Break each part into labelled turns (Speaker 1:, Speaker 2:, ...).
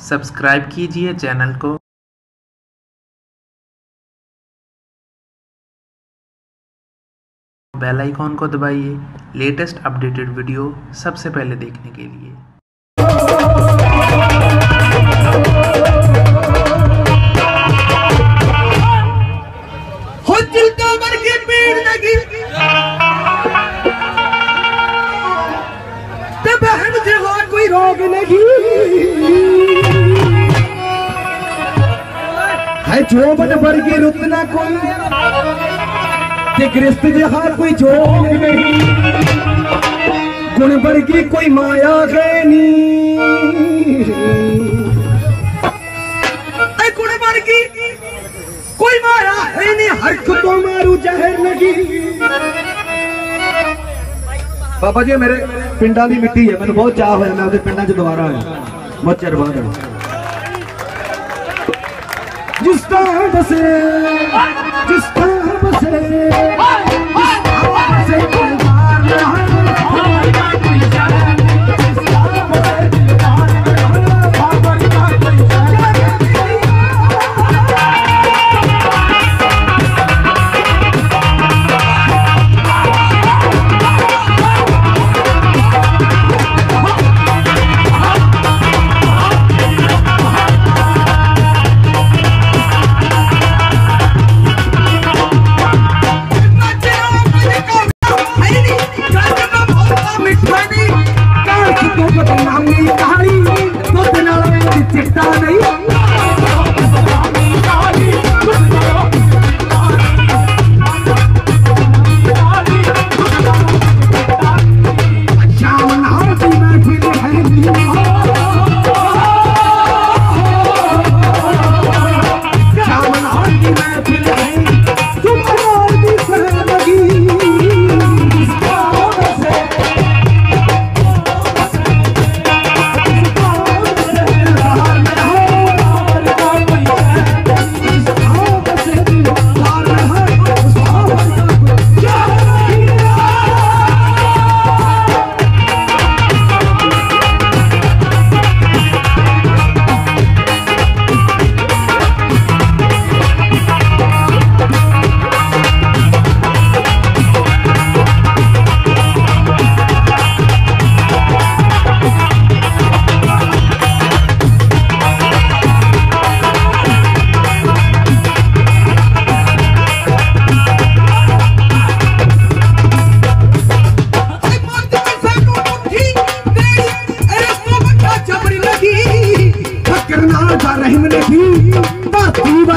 Speaker 1: Subscribe कीजिए channel को। Bell icon को दबाइए, लेटेस्ट अपडेटेड वीडियो सबसे पहले देखने के लिए।
Speaker 2: रोग नहीं। है जोबन वर्गी रुतना कोई ते ग्रस्त जहाँ कोई जोबन नहीं। गुण वर्गी कोई माया गैनी गुण वर्गी कोई माया है नहीं हरकतों मारू जहर लगी बाबा जी, मेरे पिंडा की मिट्टी है मैं बहुत चाह होया, मैं पिंडा च दोबारा आया। बहुत Just start to sing. Just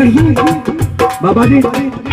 Speaker 2: नहीं बाबा जी।